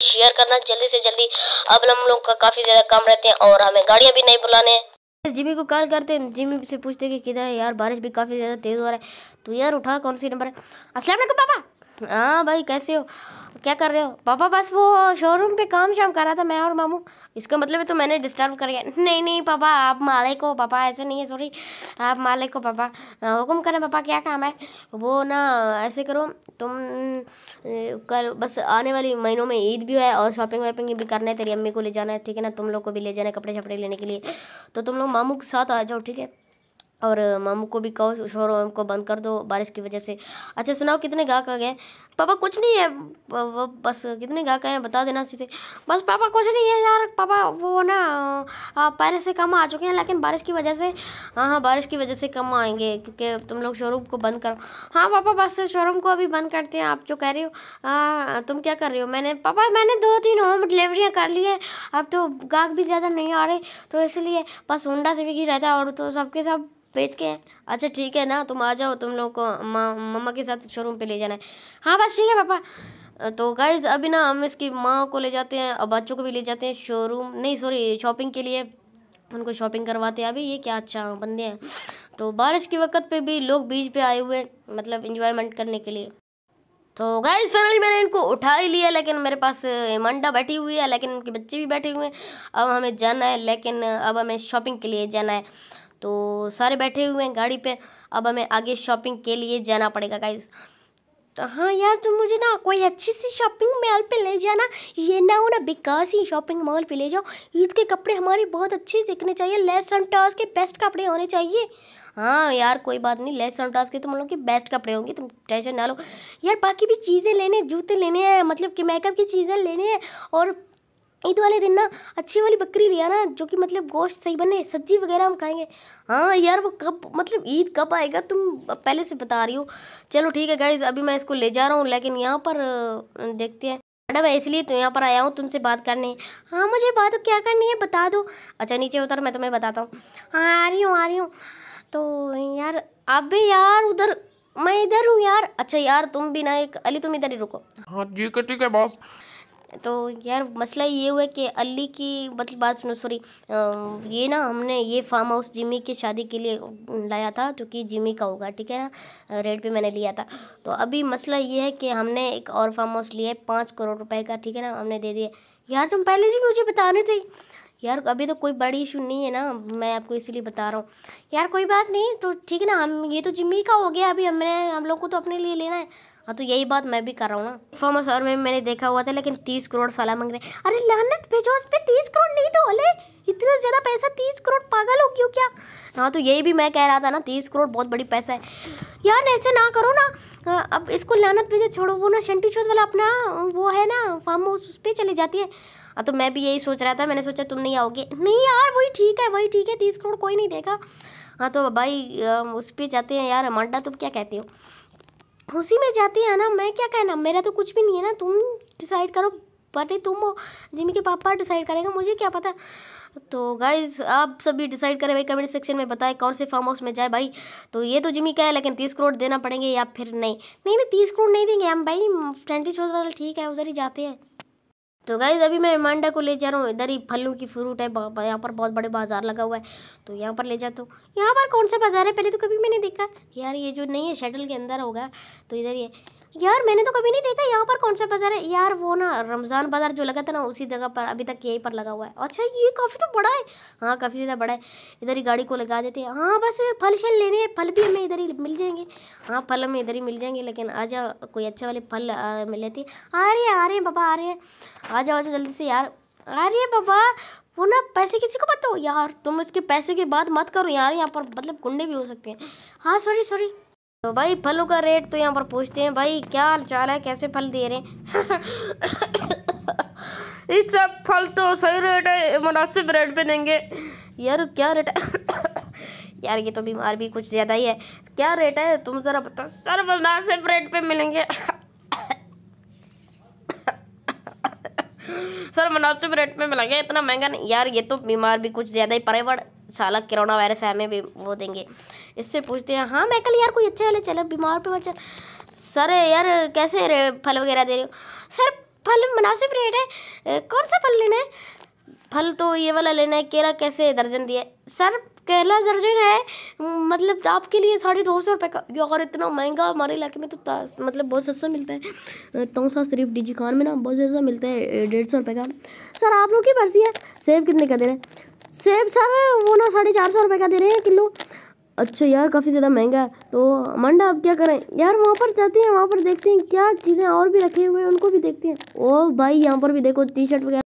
Share करना जल्दी से जल्दी। अब हम लोग का काफ़ी ज़्यादा काम रहते हैं और हमें गाड़ियाँ भी नहीं बुलाने। जिमी को कॉल करते हैं। जिमी से पूछते हैं कि किधर है यार, बारिश भी काफ़ी ज़्यादा तेज़ हो रहा है। तो यार उठा, कौन सी नंबर है? अस्सलाम पापा। हाँ भाई, कैसे हो? क्या कर रहे हो? पापा, बस वो शोरूम पे काम शाम कर रहा था, मैं और मामू। इसका मतलब है तो मैंने डिस्टर्ब कर गया नहीं नहीं, पापा, आप मालिक हो, पापा, ऐसे नहीं है सॉरी आप मालिक हो, पापा। हुक्म करें, पापा, क्या काम है? वो ना, ऐसे करो, तुम कल, बस आने वाली महीनों में ईद भी है और शॉपिंग वॉपिंग भी करना है, तेरी अम्मी को ले जाना है, ठीक है ना? तुम लोग को भी ले जाना है कपड़े शपड़े लेने के लिए। तो तुम लोग मामू के साथ आ जाओ, ठीक है? और मामू को भी कहो शोरूम को बंद कर दो बारिश की वजह से। अच्छा सुनाओ, कितने गाहक आ गए? पापा, कुछ नहीं है। वो बस कितने गाहक आए बता देना अच्छे से। बस पापा, कुछ नहीं है यार। पापा, वो ना पहले से कम आ चुके हैं, लेकिन बारिश की वजह से हाँ हाँ बारिश की वजह से कम आएँगे, क्योंकि तुम लोग शोरूम को बंद करो। हाँ पापा, बस शोरूम को अभी बंद करते हैं, आप जो कह रही हो। तुम क्या कर रही हो? मैंने, पापा, मैंने दो तीन होम डिलीवरियाँ कर ली है। अब तो गाहक भी ज़्यादा नहीं आ रहे तो इसलिए बस होंडा से भी रहता है, और तो सबके सब बेच के। अच्छा ठीक है ना, तुम आ जाओ, तुम लोग को मम्मा के साथ शोरूम पे ले जाना है। हाँ बस ठीक है, पापा। तो गाइज़ अभी ना हम इसकी माँ को ले जाते हैं, और बच्चों को भी ले जाते हैं शोरूम नहीं सॉरी शॉपिंग के लिए। उनको शॉपिंग करवाते हैं अभी। ये क्या अच्छा बंदे हैं। तो बारिश के वक्त पे भी लोग बीच पे आए हुए मतलब इंजॉयमेंट करने के लिए। तो गाइज़ फाइनली मैंने इनको उठा ही लिया, लेकिन मेरे पास मंडा बैठी हुई है, लेकिन उनके बच्चे भी बैठे हुए हैं। अब हमें जाना है, लेकिन अब हमें शॉपिंग के लिए जाना है। तो सारे बैठे हुए हैं गाड़ी पे। अब हमें आगे शॉपिंग के लिए जाना पड़ेगा गाइज़ तो हाँ यार, तुम मुझे ना कोई अच्छी सी शॉपिंग मॉल पे ले जाना। ये ना हो ना बिकास ही शॉपिंग मॉल पे ले जाओ। ईद के कपड़े हमारे बहुत अच्छे दिखने चाहिए। लेस टॉस के बेस्ट कपड़े होने चाहिए। हाँ यार, कोई बात नहीं। लेस टॉस के तुम लोग के बेस्ट कपड़े होंगे। तुम टेंशन ना लो। यार, बाकी भी चीज़ें लेने जूते लेने हैं मतलब कि मेकअप की चीज़ें लेने हैं और ईद वाले दिन ना अच्छी वाली बकरी लिया ना, जो कि मतलब गोश्त सही बने, सब्ज़ी वगैरह हम खाएँगे। हाँ यार, वो कब मतलब ईद कब आएगा तुम पहले से बता रही हो। चलो ठीक है गाइज़ अभी मैं इसको ले जा रहा हूँ, लेकिन यहाँ पर देखते हैं। मैडम, इसलिए तो यहाँ पर आया हूँ तुमसे बात करने। हाँ मुझे बात क्या करनी है, बता दो। अच्छा नीचे उतर, मैं तुम्हें बताता हूँ। हाँ आ रही हूँ, आ रही हूँ। तो यार, अबे यार, उधर, मैं इधर हूँ यार। अच्छा यार, तुम भी ना एक, अली, तुम इधर ही रुको। हाँ ठीक है ठीक है, बॉस। तो यार मसला ये हुआ कि अली की मतलब बात सुनो सॉरी ये ना हमने ये फार्म हाउस जिमी की शादी के लिए लाया था, जो कि जिमी का होगा, ठीक है ना? रेट पे मैंने लिया था। तो अभी मसला ये है कि हमने एक और फार्म हाउस लिया है, पाँच करोड़ रुपए का, ठीक है ना? हमने दे दिया। यार तुम पहले से मुझे बताने थे। यार अभी तो कोई बड़ी इशू नहीं है ना, मैं आपको इसीलिए बता रहा हूँ। यार कोई बात नहीं तो ठीक है ना, हम, ये तो जिम्मी का हो गया, अभी हमने, हम लोग को तो अपने लिए लेना है। हाँ तो यही बात मैं भी कर रहा हूँ ना। फॉर्मस और में मैंने देखा हुआ था, लेकिन तीस करोड़ साला मांग रहे अरे लानत भेजो उस पर तीस करोड़ नहीं तो बोले, इतना ज़्यादा पैसा तीस करोड़ पागल हो क्यों क्या? हाँ तो यही भी मैं कह रहा था ना, तीस करोड़ बहुत बड़ी पैसा है। यार ऐसे ना करो ना अब इसको लानत भेजे छोड़ो, वो ना शंटी चौथ वाला अपना, वो है ना फार्म हाउस उस पर चली जाती है। हाँ तो मैं भी यही सोच रहा था, मैंने सोचा तुम नहीं आओगे। नहीं यार, वही ठीक है, वही ठीक है, तीस करोड़ कोई नहीं देगा। हाँ तो भाई उस पर जाते हैं यार मांडा तुम क्या कहते हो? उसी में जाते हैं ना, मैं क्या कहना, मेरा तो कुछ भी नहीं है ना, तुम डिसाइड करो पते तुम हो, जिमी के पापा डिसाइड करेगा, मुझे क्या पता। तो गाइज़ आप सभी डिसाइड करें भाई कमेंट सेक्शन में बताएँ, कौन से फार्म हाउस में जाए भाई। तो ये तो जिमी का है, लेकिन तीस करोड़ देना पड़ेंगे या फिर नहीं? नहीं नहीं, तीस करोड़ नहीं देंगे हम भाई ट्वेंटी चौदह वाला, ठीक है, उधर ही जाते हैं। तो गाइज़ अभी मैं मांडा को ले जा रहा हूँ। इधर ही फलों की फ्रूट है यहाँ पर बहुत बड़े बाज़ार लगा हुआ है। तो यहाँ पर ले जाता हूँ यहाँ पर कौन सा बाज़ार है? पहले तो कभी मैंने देखा। यार, ये जो नहीं है, शटल के अंदर होगा। तो इधर ये यार, मैंने तो कभी नहीं देखा यहाँ पर कौन सा बाज़ार है। यार, वो ना रमज़ान बाज़ार जो लगा था ना, उसी जगह पर अभी तक यहीं पर लगा हुआ है। अच्छा ये काफ़ी तो बड़ा है। हाँ काफ़ी ज़्यादा बड़ा है। इधर ही गाड़ी को लगा देते हैं। हाँ बस फल शल लेने हैं। फल भी हमें इधर ही मिल जाएँगे। हाँ फल हमें इधर ही मिल जाएँगे, लेकिन आ जा कोई अच्छे वाले फल मिल लेते आ रहे आ रहे हैं, बाबा, आ रहे हैं। आ जाओ आ जाओ, जल्दी से यार। है, बाबा। वो ना पैसे किसी को हो यार, तुम उसके पैसे की बात मत करो। यार, यहाँ पर मतलब गुंडे भी हो सकते हैं। हाँ सॉरी सॉरी तो भाई फलों का रेट तो यहाँ पर पूछते हैं। भाई क्या हाल चाल है? कैसे फल दे रहे हैं? इस सब फल तो सही रेट है मुनासिब रेट पे देंगे। यार क्या रेट है? यार ये तो बीमार भी कुछ ज़्यादा ही है। क्या रेट है? तुम ज़रा बताओ। सर मुनासिब रेट पे मिलेंगे। सर मुनासिब रेट में मिला गया इतना महँगा नहीं। यार, ये तो बीमार भी कुछ ज़्यादा ही पड़े, बट साला करोना वायरस है, हमें भी वो देंगे। इससे पूछते हैं हाँ मैं कल यार कोई अच्छे वाले चलो, बीमार पे चल। सर, यार, कैसे फल वगैरह दे रहे हो? सर, फल मुनासिब रेट है। कौन सा फल लेना है? फल तो ये वाला लेना है, केला कैसे दर्जन दिया सर केला दर्जन है मतलब आपके लिए साढ़े दो सौ रुपये का। यार, इतना महँगा हमारे इलाके में तो मतलब बहुत सस्ता मिलता है। तोसा सिर्फ़ डिजी खान में ना बहुत सस्ता मिलता है डेढ़ सौ रुपये का। सर, आप लोग की मर्ज़ी है। सेब कितने का दे रहे हैं? सेब सर, वो ना साढ़े चार सौ रुपये का दे रहे हैं किलो। अच्छा यार, काफ़ी ज़्यादा महँगा है। तो मंडा अब क्या करें? यार, वहाँ पर जाते हैं, वहाँ पर देखते हैं, क्या चीज़ें और भी रखे हुए हैं, उनको भी देखते हैं। ओ भाई, यहाँ पर भी देखो टी शर्ट वगैरह